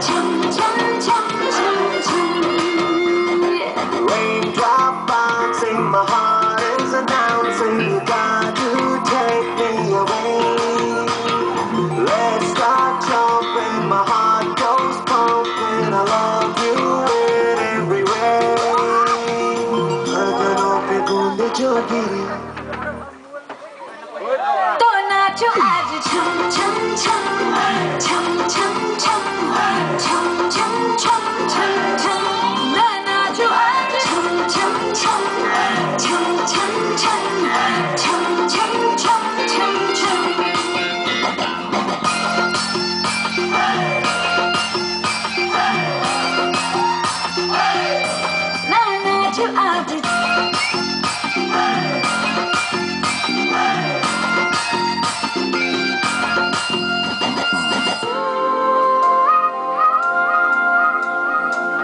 讲讲。强强强，强强强，强。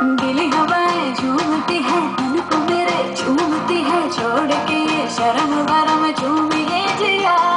दिल हवाएं झूमती है तन को झूमती है छोड़ के ये शर्म गरम झूमिए जिया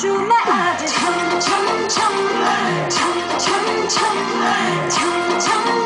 주마 아들 참참참참참참참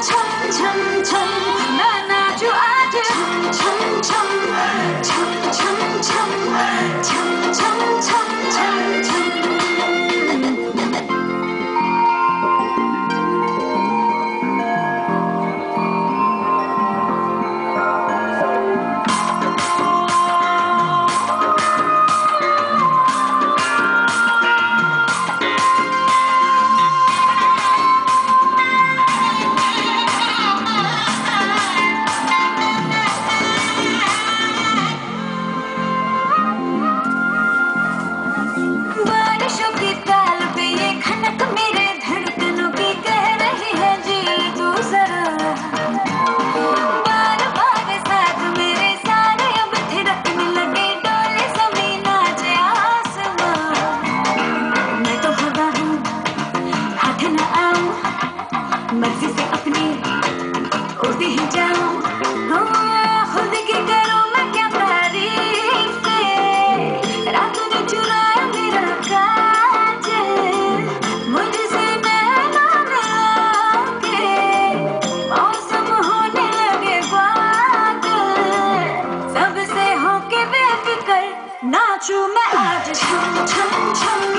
主麦阿姐唱唱唱唱唱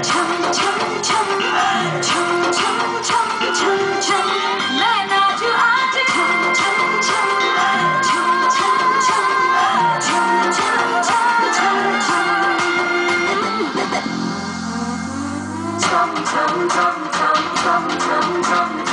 唱唱唱唱唱唱，麦阿姐唱唱唱唱唱唱唱唱唱唱唱。